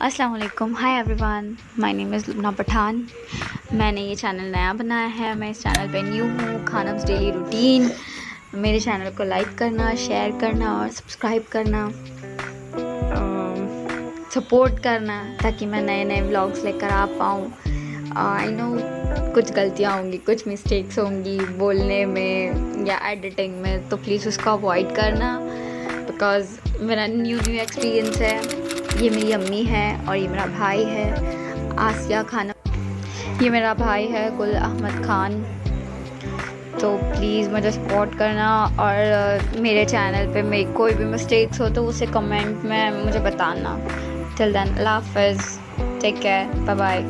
अस्सलाम वालेकुम hi everyone my name is Lubna Pathan मैंने ये चैनल नया बनाया है। मैं इस चैनल पे न्यू हूँ। खानम्स डेली रूटीन मेरे चैनल को लाइक करना शेयर करना और सब्सक्राइब करना। सपोर्ट करना ताकि मैं नए नए व्लॉग्स लेकर आ पाऊँ। आई नो कुछ गलतियाँ होंगी, कुछ मिस्टेक्स होंगी बोलने में या एडिटिंग में तो प्लीज़ उसको अवॉइड करना बिकॉज़ मेरा न्यू न्यू एक्सपीरियंस है। ये मेरी अम्मी है और ये मेरा भाई है। आसिया खाना। ये मेरा भाई है, गुल अहमद खान। तो प्लीज़ मुझे सपोर्ट करना और मेरे चैनल पे मेरी कोई भी मिस्टेक्स हो तो उसे कमेंट में मुझे बताना। Till then Allah half take care bye bye